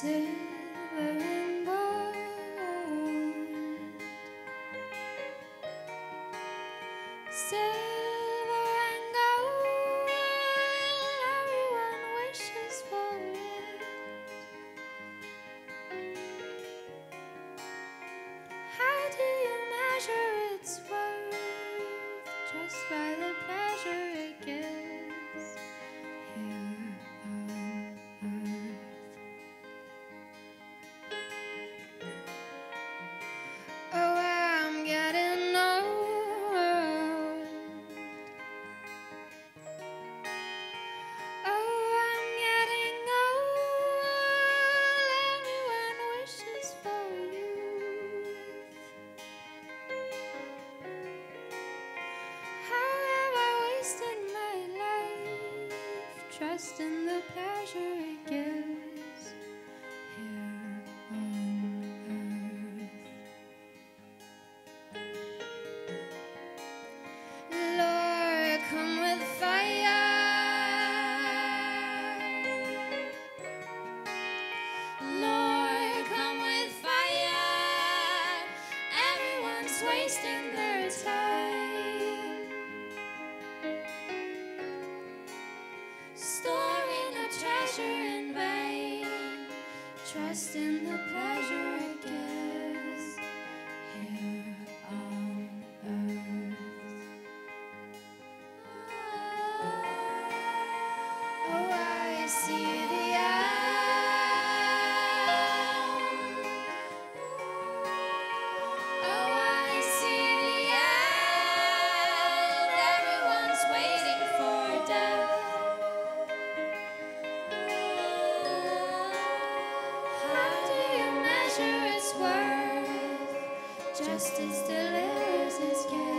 silver and gold. Silver and gold, everyone wishes for it. How do you measure its worth? Just by the pleasure trusting the pleasure it gives here on earth? Lord, come with fire. Lord, come with fire. Everyone's wasting trust in the pleasure it gives. justice delivers its guest.